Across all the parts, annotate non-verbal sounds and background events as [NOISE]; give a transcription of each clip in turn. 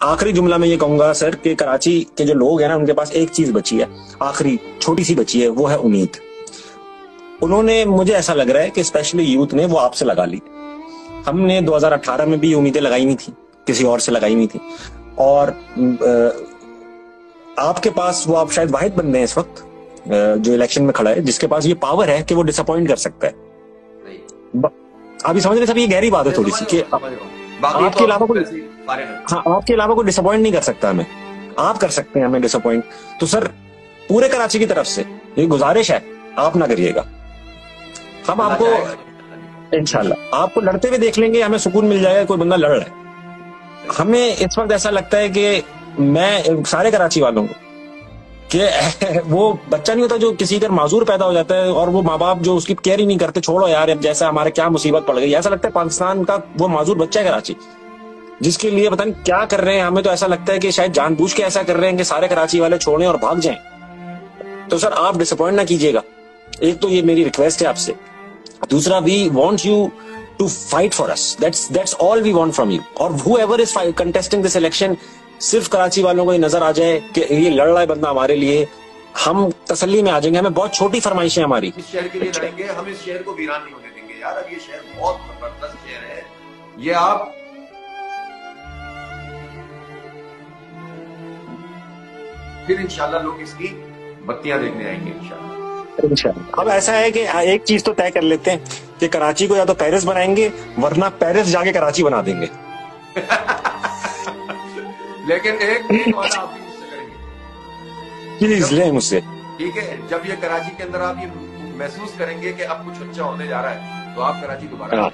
आखिरी जुमला में ये कहूँगा सर कि कराची के जो लोग हैं ना उनके पास एक चीज़ बची है। आखिरी छोटी सी बची है वो है उम्मीद। उन्होंने मुझे ऐसा लग रहा है कि स्पेशली यूथ ने वो आपसे लगा ली। हमने 2018 में भी उम्मीदें लगाई नहीं थी किसी और से लगाई नहीं थी। और आपके पास वो आप शायद वाहिद बंदे हैं इस वक्त जो इलेक्शन में खड़ा है जिसके पास ये पावर है कि वो डिसअपॉइंट कर सकता है। अभी समझ रहे सब ये गहरी बात है थोड़ी सी कि आपके तो अलावा कोई हाँ आपके अलावा कोई डिसअपॉइंट नहीं कर सकता हमें। आप कर सकते हैं हमें डिसअपॉइंट तो सर पूरे कराची की तरफ़ से ये गुजारिश है आप ना करिएगा। हम आपको इनशाला आपको लड़ते हुए देख लेंगे हमें सुकून मिल जाएगा कोई बंदा लड़ रहा है। हमें इस वक्त ऐसा लगता है कि मैं सारे कराची वालों को कि [LAUGHS] वो बच्चा नहीं होता जो किसी का माजूर पैदा हो जाता है और वो माँ बाप जो उसकी केयर ही नहीं करते, छोड़ो यार, अब जैसा हमारे क्या मुसीबत पड़ गई। ऐसा लगता है पाकिस्तान का वो माजूर बच्चा है कराची, जिसके लिए पता नहीं क्या कर रहे हैं। हमें तो ऐसा लगता है कि शायद जानबूझ के ऐसा कर रहे हैं कि सारे कराची वाले छोड़ें और भाग जाएँ। तो सर, आप डिसअपॉइंट ना कीजिएगा। एक तो ये मेरी रिक्वेस्ट है आपसे। दूसरा we want you to fight for us that's that's all we want from you और whoever is contesting this election सिर्फ़ कराची वालों को ये नज़र आ जाए कि ये लड़ रहा है बंदा हमारे लिए हम तसल्ली में आ जाएँगे हमें बहुत छोटी फरमाइशें हमारी। इस शहर के लिए लड़ेंगे हम इस शहर को वीरान नहीं होने देंगे। यार अब ये शहर बहुत ज़बरदस्त शहर है। ये आप फिर इंशाल्लाह लोग इसकी बत्तियाँ देखने आएँगे इंशाल्लाह। अब ऐसा है कि एक चीज़ तो तय कर लेते हैं कि कराची को या तो पेरिस बनाएँगे वरना पेरिस जाके कराची बना देंगे। [LAUGHS] लेकिन एक एक और आप भी मुझसे करेंगे। प्लीज़ ले मुझसे। ठीक है जब ये कराची के अंदर आप ये महसूस करेंगे कि अब कुछ अच्छा होने जा रहा है तो आप कराची दोबारा हाँ।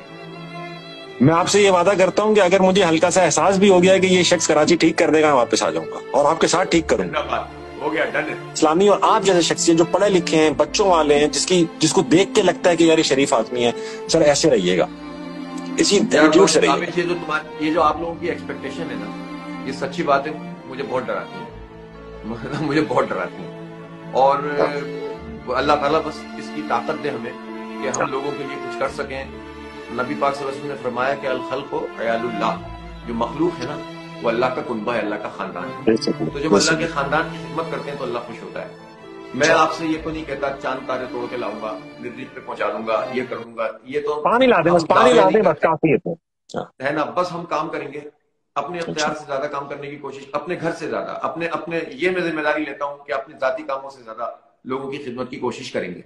मैं आपसे ये वादा करता हूँ कि अगर मुझे हल्का सा एहसास भी हो गया कि ये शख्स कराची ठीक कर देगा मैं वापस आ जाऊँगा और आपके साथ ठीक करूँगा। हो गया डन। इस्लामी और आप जैसे शख्सियत जो पढ़े लिखे हैं बच्चों वाले हैं जिसकी जिसको देख के लगता है कि यार ये शरीफ आदमी है सर ऐसे रहिएगा। इसी एटीट्यूड से ये जो ये जो आप लोगों की एक्सपेक्टेशन है ना ये सच्ची बात है मुझे बहुत डराती है। मुझे बहुत डराती है। और अल्लाह ताला बस इसकी ताकत दे हमें कि हम लोगों के लिए कुछ कर सकें। नबी पाक ने फरमाया कि अल खल को अयालुल्लाह। जो मखलूक है ना वो अल्लाह का कुनबा है अल्लाह का खानदान है। तो जब अल्लाह के खानदान की खिदमत करते हैं तो अल्लाह खुश होता है। मैं आपसे ये तो नहीं कहता चाँद तारे तोड़ के लाऊँगा निर्दिष्ट पे पहुँचा दूँगा ये करूँगा ये तो पानी ला दे बस पानी ला दे बस काफ़ी है तो। है ना बस हम काम करेंगे। अपने अख्तियार अच्छा। से ज़्यादा काम करने की कोशिश अपने घर से ज़्यादा अपने अपने ये मैं ज़िम्मेदारी लेता हूँ कि अपने जाती कामों से ज़्यादा लोगों की खिदमत की कोशिश करेंगे